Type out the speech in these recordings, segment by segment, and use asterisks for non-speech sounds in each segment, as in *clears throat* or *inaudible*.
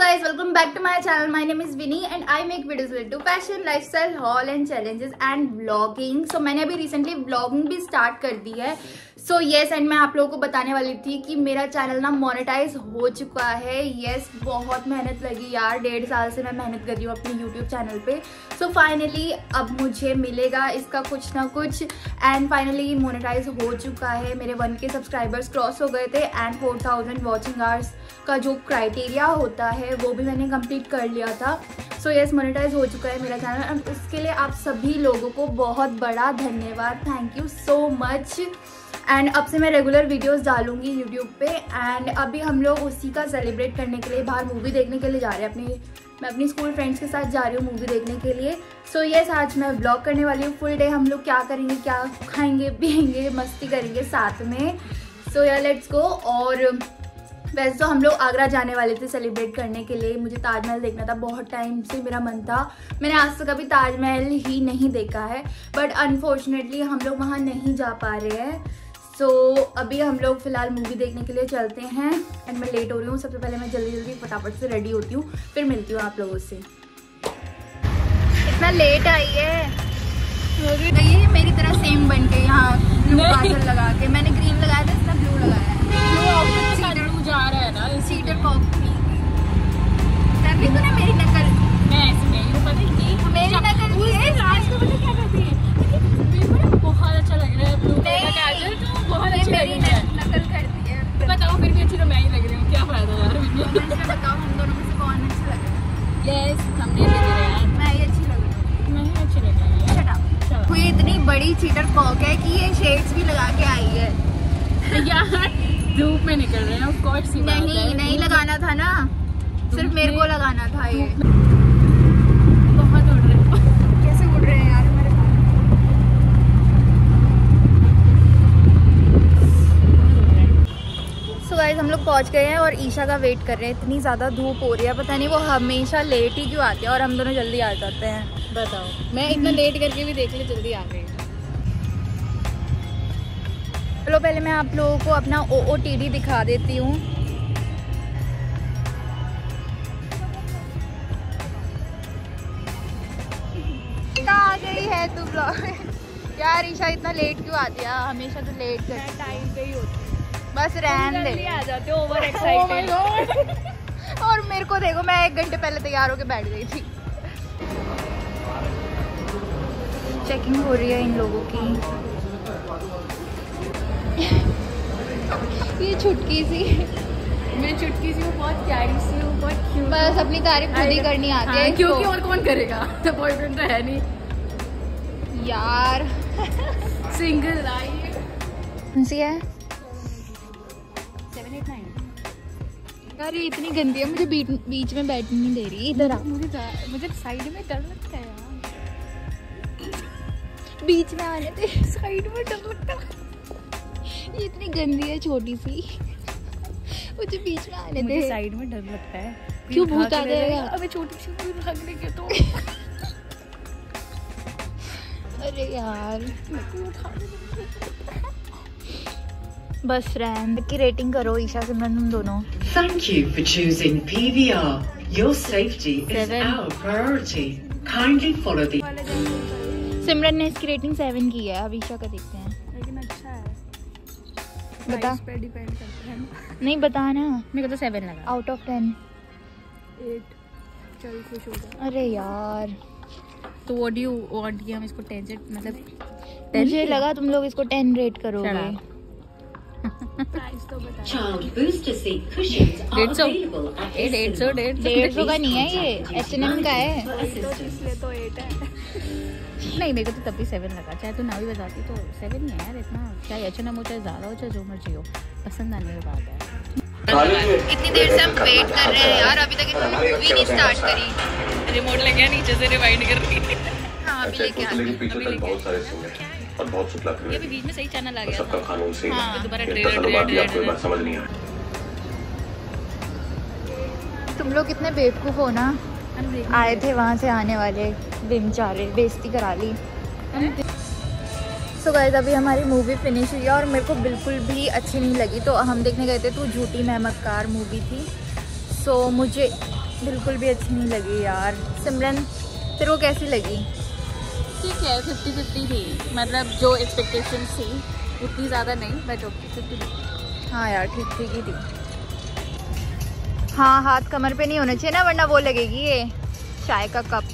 Guys welcome back to my channel my name is Vini and I make videos related to fashion lifestyle haul and challenges and vlogging so मैंने अभी recently vlogging भी start कर दी है। So yes and मैं आप लोगों को बताने वाली थी कि मेरा चैनल ना मोनेटाइज हो चुका है। येस yes, बहुत मेहनत लगी यार। डेढ़ साल से मैं मेहनत कर रही हूँ अपने यूट्यूब चैनल पे। सो so, फाइनली अब मुझे मिलेगा इसका कुछ ना कुछ। एंड फाइनली ये मोनेटाइज हो चुका है। मेरे वन के सब्सक्राइबर्स क्रॉस हो गए थे and four thousand watching hours का जो क्राइटेरिया होता है वो भी मैंने कंप्लीट कर लिया था। सो येस मोनेटाइज हो चुका है मेरा चैनल एंड उसके लिए आप सभी लोगों को बहुत बड़ा धन्यवाद। Thank you so much and अब से मैं रेगुलर वीडियोस डालूँगी यूट्यूब पे। एंड अभी हम लोग उसी का सेलिब्रेट करने के लिए बाहर मूवी देखने के लिए जा रहे हैं। अपनी मैं अपनी स्कूल फ्रेंड्स के साथ जा रही हूँ मूवी देखने के लिए। सो so, ये yes, आज मैं ब्लॉग करने वाली हूँ। फुल डे हम लोग क्या करेंगे क्या खाएँगे *laughs* पियेंगे मस्ती करेंगे साथ में। सो या लेट्स गो और वैसे तो हम लोग आगरा जाने वाले थे सेलिब्रेट करने के लिए। मुझे ताजमहल देखना था। बहुत टाइम से मेरा मन था। मैंने आज तक अभी ताजमहल ही नहीं देखा है। बट अनफॉर्चुनेटली हम लोग वहाँ नहीं जा पा रहे हैं। सो so, अभी हम लोग फ़िलहाल मूवी देखने के लिए चलते हैं एंड मैं लेट हो रही हूँ। सबसे पहले मैं जल्दी जल्दी फटाफट से रेडी होती हूँ। फिर मिलती हूँ आप लोगों से। इतना लेट आई है। ये मेरी तरह सेम बन के यहाँ ब्लू काजल लगा के। मैंने ग्रीन लगाया था इसने ब्लू लगाया है। जा रहा है ना सीटर तूने मेरी नकल। मैं ऐसे नहीं मेरी नकल लास्ट में पता क्या करती है? बहुत अच्छा लग रहा है रहे हैं ऑफ़ कोर्स नहीं नहीं लगाना था ना। सिर्फ़ मेरे को लगाना था ये। बहुत उड़ रहे कैसे उड़ रहे हैं यार गाइस हम लोग पहुँच गए हैं और ईशा का वेट कर रहे हैं। इतनी ज़्यादा धूप हो रही है। पता नहीं वो हमेशा लेट ही क्यों आते हैं और हम दोनों जल्दी आ जाते हैं। बताओ। मैं इतना लेट करके भी देख ली जल्दी आ गई। चलो पहले मैं आप लोगों को अपना ओ ओ टी डी दिखा देती हूँ। आ गई है तू ब्लॉग यार ईशा इतना लेट क्यों आती है? हमेशा तो लेट कर टाइम पे ही होती बस रहन दे. आ जाते ओवर एक्साइटेड और मेरे को देखो मैं एक घंटे पहले तैयार होके बैठ गई थी. चेकिंग हो रही है इन लोगों की. *laughs* ये छुटकी सी. मैं चुटकी सी हूँ बहुत प्यारी सी हूँ बहुत क्यूट बस अपनी तारीफ़ खुद ही करनी आती है हाँ, क्योंकि और कौन करेगा? तो बॉयफ्रेंड तो है नहीं. यार। सिंगल आई कौन सी है? यार ये इतनी गंदी है मुझे बीच बीच में बैठने नहीं दे रही इधर आ। मुझे मुझे साइड में डर लगता है यार। बीच में आने दे साइड में डर लगता है। ये इतनी गंदी है छोटी सी। मुझे बीच में आने दे। साइड में डर लगता है। क्यों भूत आ जाएगा अबे छोटी सी कोई भाग लेके तो अरे यार। बस फ्रेंड की रेटिंग करो ईशा सिमरन तुम दोनों। You for choosing PVR. Your safety is Seven. our priority. Kindly follow the सिमरन ने इसकी रेटिंग सेवन की है अब ईशा का देखते हैं। लेकिन अच्छा है। बता। पे डिपेंड करता है। नहीं बता ना। मेरे को तो सेवन लगा। आउट ऑफ़ टेन एट चल खुश हो जा। अरे यार। तो व्हाट डू यू वांट कि हम इसको 10 से मतलब मुझे लगा तुम लोग इसको टेन रेट करोगे। तो डेढ़ सौ। डेढ़ सौ डेढ़ सौ का नहीं है ये एच एन एम का है इसलिए तो है। नहीं मेरे को तो तब भी सेवन लगा। चाहे तू ना भी बताती तो सेवन ही है यार इतना। चाहे एच एन एम हो चाहे ज़्यादा हो चाहे जो मर्ज़ी हो पसंद आने की बात है। इतनी देर से हम वेट कर रहे हैं यार अभी तक इन्होंने मूवी नहीं स्टार्ट करी। रिमोट लेके नीचे से रिवाइंड कर रही। हाँ अभी लेके आ लेकिन पीछे तक बहुत सारे सीन हैं और बहुत शुक्ला ये अभी बीच में सही चैनल आ गया सबका कानून से हाँ। दोबारा इतना ट्रेलर सालों बाद भी आपको बात समझ नहीं आई तुम लोग कितने बेवकूफ़ हो ना। आए थे वहाँ से आने वाले बेचारे बेइज्जती करा ली। सो गाइस अभी हमारी मूवी फिनिश हुई है और मेरे को बिल्कुल भी अच्छी नहीं लगी। तो हम देखने गए थे तो झूठी मेहमत कार मूवी थी। सो मुझे बिल्कुल भी अच्छी नहीं लगी यार। सिमरन तेरे को कैसी लगी? ठीक है फिफ्टी फिफ्टी थी। मतलब जो एक्सपेक्टेशन थी उतनी ज़्यादा नहीं बट ओके फिफ्टी हाँ यार ठीक ठीक ही थी। हाँ हाथ कमर पे नहीं होना चाहिए ना वरना वो लगेगी ये चाय का कप।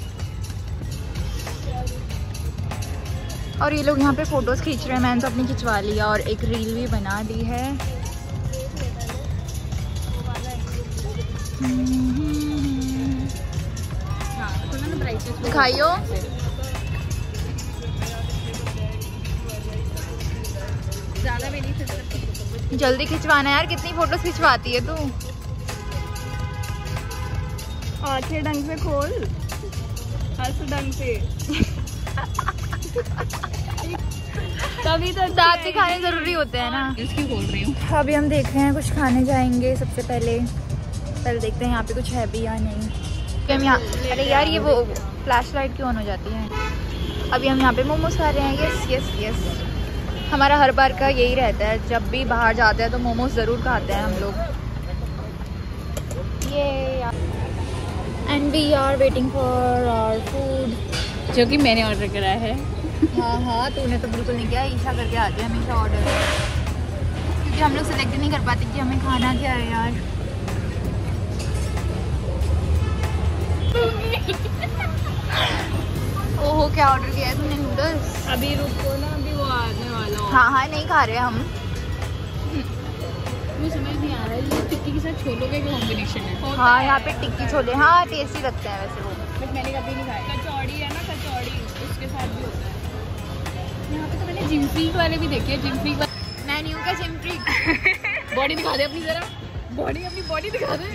और ये लोग यहाँ पे फ़ोटोज़ खींच रहे हैं मैंने तो अपनी खिंचवा लिया और एक रील भी बना दी है। दिखाइयो। जल्दी खिंचवाना यार कितनी फ़ोटोज़ खिंचवाती है तू? आँखें ढंग से खोल। हंस ढंग से तभी तो दांत दिखाने ज़रूरी होते हैं ना। इसकी खोल रही हूँ। अभी हम देख रहे हैं कुछ खाने जाएँगे सबसे पहले। पहले देखते हैं यहाँ पे कुछ है भी या नहीं। कि हम यहाँ अरे यार ये वो फ्लैश लाइट क्यों ऑन हो जाती है। अभी हम यहाँ पे मोमोज खा रहे हैं। यस यस यस हमारा हर बार का यही रहता है जब भी बाहर जाते हैं तो मोमोज ज़रूर खाते हैं हम लोग। ये and we are waiting for our food जो कि मैंने ऑर्डर करा है। हाँ हाँ तूने तो बिल्कुल नहीं किया ईशा करके आती है हमेशा ऑर्डर क्योंकि हम लोग सेलेक्ट नहीं कर पाते कि हमें खाना क्या है यार। ओहो क्या ऑर्डर किया है तूने नूडल्स अभी रुको ना हो हाँ नहीं खा रहे हम। समझ नहीं आ रहा है ये टिक्की के साथ छोलों का कॉम्बिनेशन है। हाँ यहाँ पे टिक्की छोले हाँ टेस्टी लगते हैं वैसे वो। बट मैंने कभी नहीं खाया। कचौड़ी है ना कचौड़ी उसके साथ भी होता है। यहाँ पे तो मैंने वाले भी देखे मैं न्यू का बॉडी दिखा दे अपनी जरा। बॉडी अपनी बॉडी दिखा दे।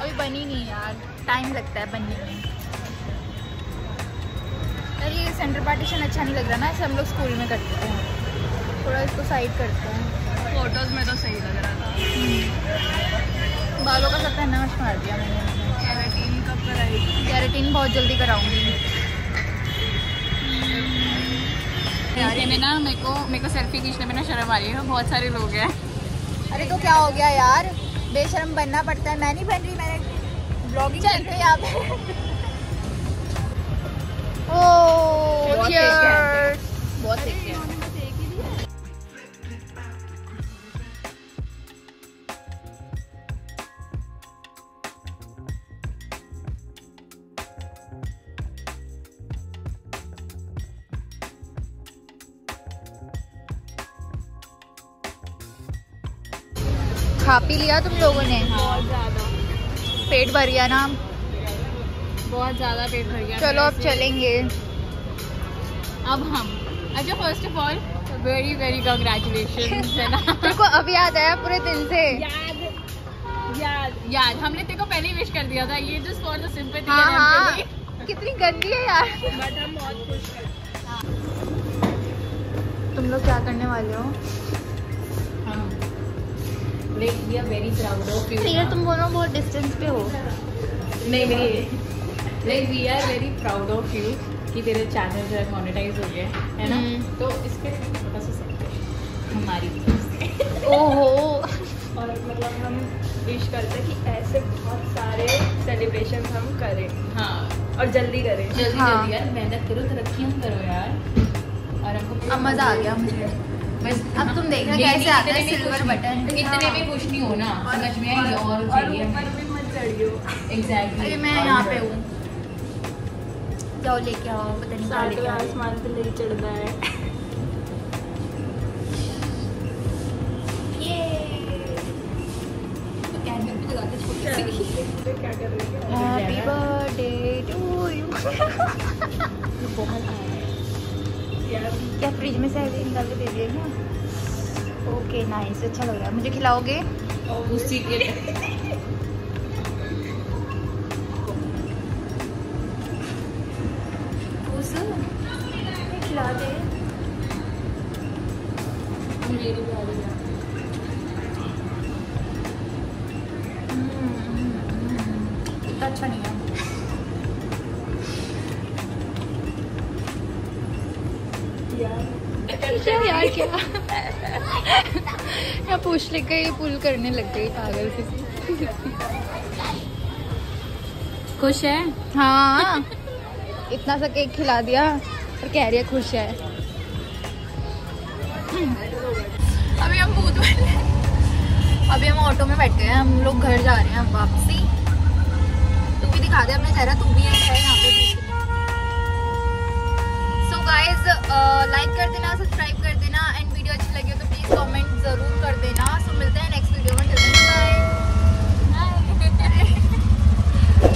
अभी बनी नहीं यार टाइम लगता है बनने में। यार ये सेंटर पार्टीशन अच्छा नहीं लग रहा ना ऐसे हम लोग स्कूल में करते हैं। थोड़ा इसको साइड करते हैं। फ़ोटोज़ में तो सही लग रहा था। बालों का सब पहनावश मार दिया मैंने। कैराटीन कब कराई कैरेटीन बहुत जल्दी कराऊँगी। यार में ना मेरे को मेरे को सेल्फी खींचने में ना शर्म आ रही है। बहुत सारे लोग हैं। अरे तो क्या हो गया यार? बेशरम बनना पड़ता है। मैं नहीं बन रही मैंने ब्लॉगिंग कर रही यहाँ पे। खा पी लिया तुम लोगों ने? पेट भर गया ना? बहुत ज़्यादा पेट भर गया। चलो अब चलेंगे। अब हम। अच्छा first of all very very congratulation है ना? *laughs* अभी याद आया पूरे दिन से? याद याद याद। हमने तेरे को पहले ही विश कर दिया था। ये जस्ट फॉर द सिंपैथी हाँ हाँ कितनी गंदी है यार। बट हम बहुत खुश हैं। तुम लोग क्या करने वाले हो? Like we are very proud of you यार तुम दोनों बहुत डिस्टेंस पे हो। नहीं मेरी like we are very proud of you कि तेरे चैनल जो है मोनेटाइज हो गए है ना? हम्म। तो इस पे छोटा सा सेलिब्रेशन हमारी। ओहो। और मतलब हम विश करते हैं कि ऐसे बहुत सारे सेलिब्रेशन हम करें। हाँ। और जल्दी करें। जल्दी हाँ। जल्दी यार मेहनत करो तरक्की हम करो यार। और हमको अब मज़ा आ गया मुझे। बस अब तुम देखना कैसे आता है सिल्वर बटन इतने में खुश नहीं होना समझ में और और भी एग्जैक्टली मैं यहाँ पे हूँ। जाओ लेके आओ पता नहीं क्या लेके आसमान पे नहीं चढ़ना है। तो क्या कर रही *laughs* क्या फ्रिज में से निकाल के दे दिए क्या? ओके नाइस अच्छा लग रहा है। मुझे खिलाओगे? उसी के खिला दे। हम्म, इतना अच्छा नहीं है। यार क्या? *laughs* या पूछ ले गई पुल करने लग गई पागल से। खुश है? हाँ। *laughs* इतना सा केक खिला दिया और कह रही है खुश है। *clears throat* अभी हम भूत अभी हम ऑटो में बैठ गए हैं हम लोग घर जा रहे हैं वापसी। तू भी दिखा दे अपना चेहरा तू भी है यहाँ पे। गाइज़ लाइक uh, कर देना सब्सक्राइब कर देना एंड वीडियो अच्छी लगी हो तो प्लीज़ कमेंट ज़रूर कर देना। सो मिलते हैं नेक्स्ट वीडियो में। बाय